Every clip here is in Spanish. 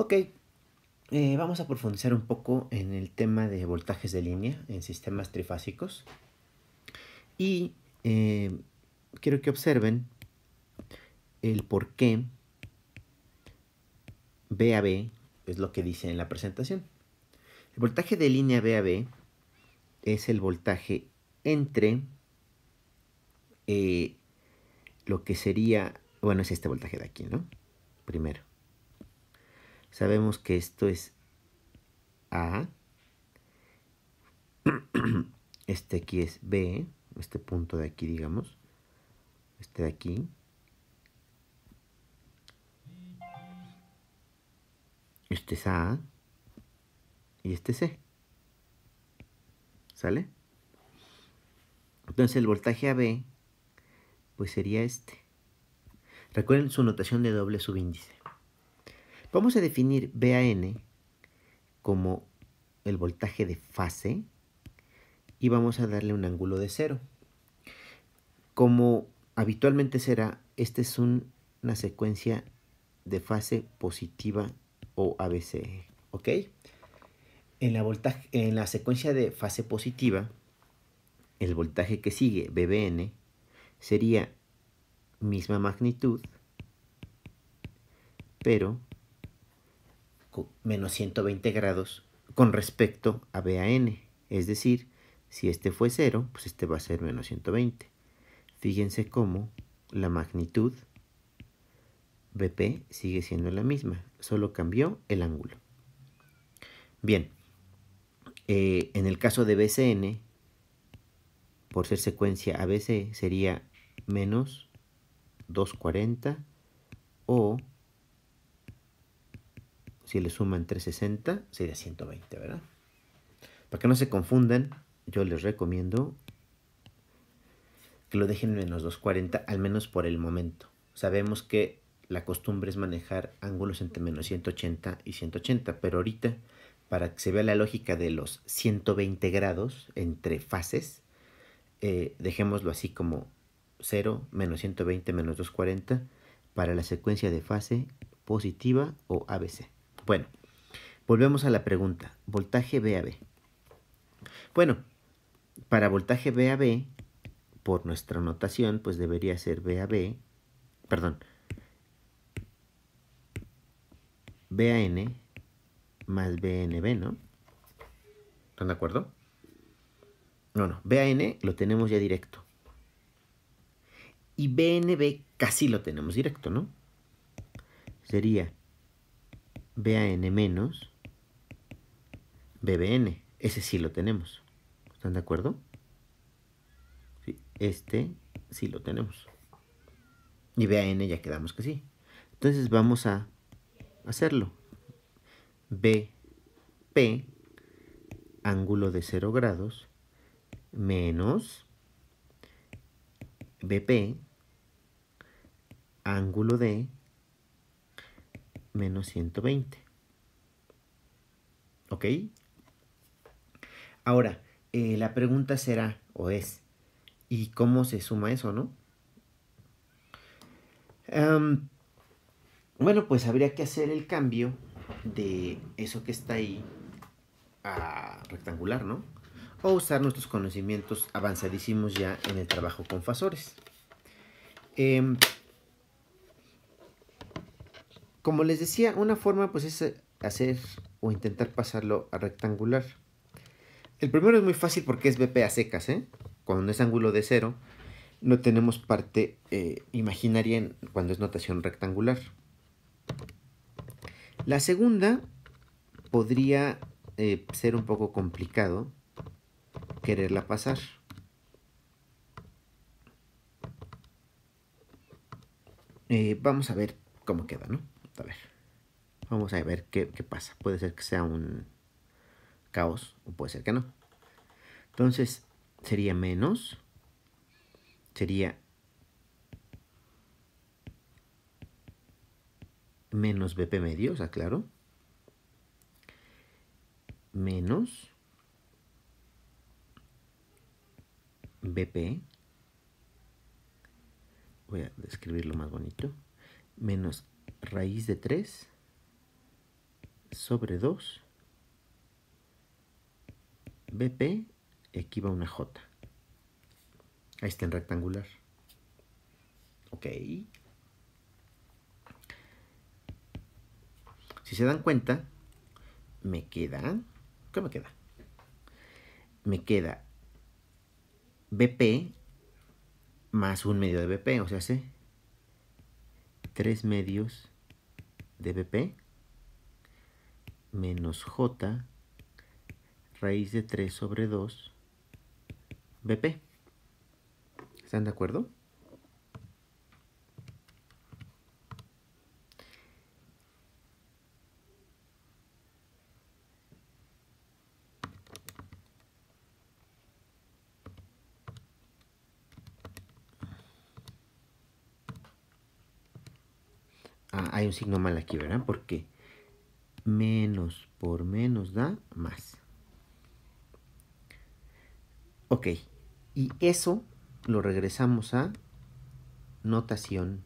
Ok, eh, vamos a profundizar un poco en el tema de voltajes de línea en sistemas trifásicos. Y eh, quiero que observen el por qué B a B es lo que dice en la presentación. El voltaje de línea B a B es el voltaje entre eh, lo que sería, bueno, es este voltaje de aquí, ¿no? Primero. Sabemos que esto es A. Este aquí es B, este punto de aquí, digamos. Este de aquí. Este es A. Y este es C. ¿Sale? Entonces el voltaje AB pues sería este. Recuerden su notación de doble subíndice. Vamos a definir BAN como el voltaje de fase y vamos a darle un ángulo de cero. Como habitualmente será, esta es una secuencia de fase positiva o ABC, ¿ok? En la, voltaje, en la secuencia de fase positiva, el voltaje que sigue, BBN, sería misma magnitud, pero menos 120 grados con respecto a BAN. Es decir, si este fue 0, pues este va a ser menos 120. Fíjense cómo la magnitud BP sigue siendo la misma, solo cambió el ángulo. Bien, eh, en el caso de BCN, por ser secuencia ABC, sería menos 240 o si le suman 360 sería 120, ¿verdad? Para que no se confundan, yo les recomiendo que lo dejen en menos 240, al menos por el momento. Sabemos que la costumbre es manejar ángulos entre menos 180 y 180, pero ahorita, para que se vea la lógica de los 120 grados entre fases, eh, dejémoslo así como 0, menos 120, menos 240 para la secuencia de fase positiva o ABC. Bueno, volvemos a la pregunta. Voltaje VAB. Bueno, para voltaje VAB, por nuestra notación, pues debería ser VAB, perdón, VAN más BNB, ¿no? ¿Están de acuerdo? No, no. BAN lo tenemos ya directo. Y BNB casi lo tenemos directo, ¿no? Sería BAN menos BBN. Ese sí lo tenemos. ¿Están de acuerdo? Este sí lo tenemos. Y BAN ya quedamos que sí. Entonces vamos a hacerlo. BP, ángulo de 0 grados, menos BP, ángulo de menos 120. ¿Ok? Ahora, eh, la pregunta será, o es, ¿y cómo se suma eso, no? bueno, pues habría que hacer el cambio de eso que está ahí a rectangular, ¿no? o usar nuestros conocimientos avanzadísimos ya en el trabajo con fasores. Em, como les decía, una forma pues es hacer o intentar pasarlo a rectangular. El primero es muy fácil porque es BP a secas, ¿eh? Cuando es ángulo de cero, no tenemos parte eh, imaginaria cuando es notación rectangular. La segunda podría eh, ser un poco complicado quererla pasar. Eh, vamos a ver cómo queda, ¿no? A ver. Vamos a ver qué, qué pasa. Puede ser que sea un caos o puede ser que no. Entonces, sería menos. Sería menos BP medios, aclaro. Menos BP, voy a describirlo más bonito, menos raíz de 3 sobre 2 BP y aquí va una J. Ahí está en rectangular. Ok. Si se dan cuenta, me queda... ¿Qué me queda? Me queda BP más un medio de BP, o sea, ¿sí? 3 medios de BP menos J raíz de 3 sobre 2 BP. ¿Están de acuerdo? Hay un signo mal aquí, ¿verdad? Porque menos por menos da más. Ok, y eso lo regresamos a notación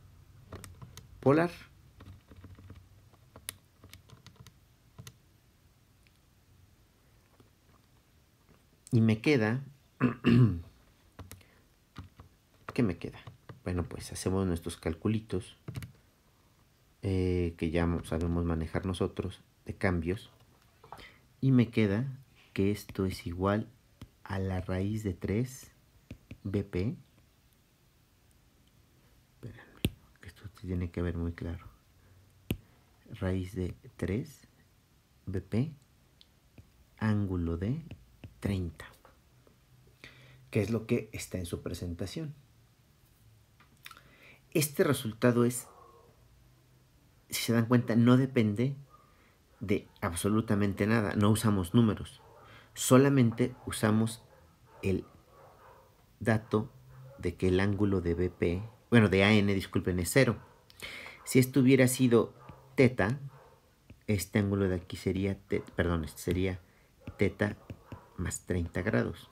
polar. Y me queda... ¿Qué me queda? Bueno, pues hacemos nuestros calculitos eh, que ya sabemos manejar nosotros de cambios. Y me queda que esto es igual a la raíz de 3 BP. Espérenme, que esto tiene que ver muy claro. Raíz de 3 BP, ángulo de 30. Que es lo que está en su presentación. Este resultado es, si se dan cuenta, no depende de absolutamente nada. No usamos números solamente usamos el dato de que el ángulo de BP, bueno, de AN, disculpen, es cero. Si esto hubiera sido teta, este ángulo de aquí sería, perdón, este sería teta más 30 grados.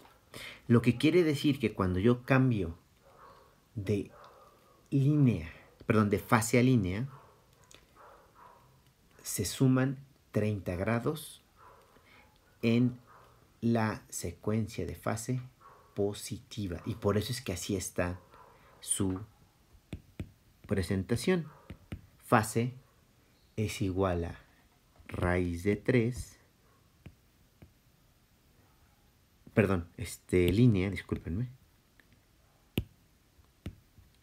Lo que quiere decir que cuando yo cambio de línea, perdón, de fase a línea, se suman 30 grados en la secuencia de fase positiva. Y por eso es que así está su presentación. Fase es igual a raíz de 3. Perdón, este línea, discúlpenme.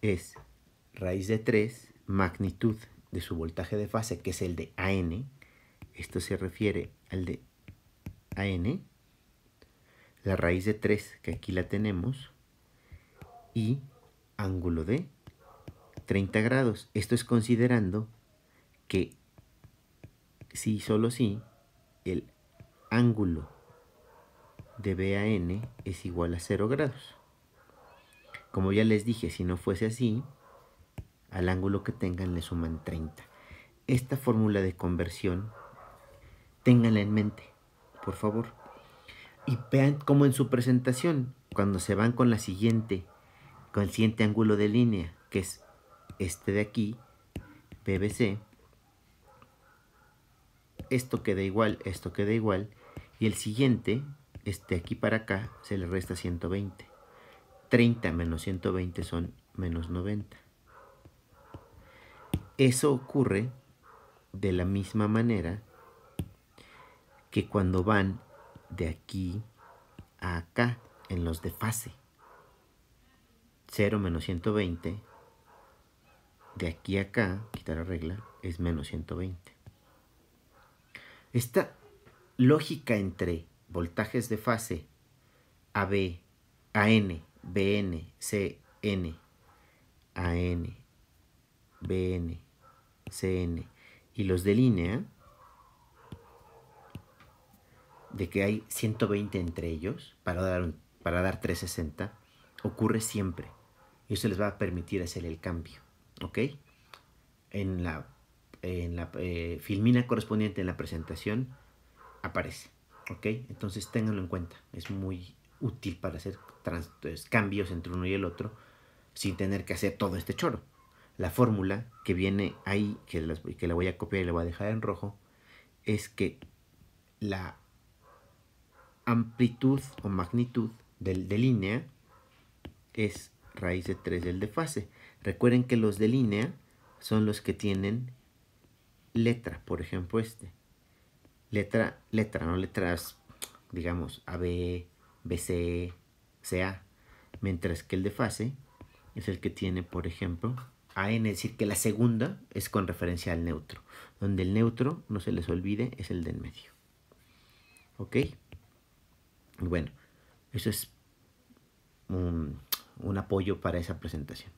Es raíz de 3 magnitud de su voltaje de fase, que es el de AN. Esto se refiere al de AN la raíz de 3, que aquí la tenemos, y ángulo de 30 grados. Esto es considerando que si solo si el ángulo de BAN es igual a 0 grados. Como ya les dije, si no fuese así, al ángulo que tengan le suman 30. Esta fórmula de conversión, ténganla en mente, por favor. Y vean cómo en su presentación, cuando se van con la siguiente, con el siguiente ángulo de línea, que es este de aquí, PVC, esto queda igual, esto queda igual, y el siguiente, este aquí para acá, se le resta 120. 30 menos 120 son menos 90. Eso ocurre de la misma manera que cuando van de aquí a acá en los de fase. 0 menos 120. De aquí a acá, quitar la regla, es menos 120. Esta lógica entre voltajes de fase AB, AN, BN, CN, AN, BN, CN y los de línea de que hay 120 entre ellos para dar, para dar 360 ocurre siempre. Y eso les va a permitir hacer el cambio. ¿Ok? En la, en la eh, filmina correspondiente en la presentación aparece. ¿Ok? Entonces ténganlo en cuenta. Es muy útil para hacer cambios entre uno y el otro sin tener que hacer todo este choro. La fórmula que viene ahí, que, la voy a copiar y la voy a dejar en rojo, es que la amplitud o magnitud de línea es raíz de 3 del de fase. Recuerden que los de línea son los que tienen letra, por ejemplo este. Letra, letra, no letras, digamos, AB, BC, CA. Mientras que el de fase es el que tiene, por ejemplo, AN, es decir, que la segunda es con referencia al neutro, donde el neutro, no se les olvide, es el del medio. ¿Ok? Bueno, eso es un, un apoyo para esa presentación.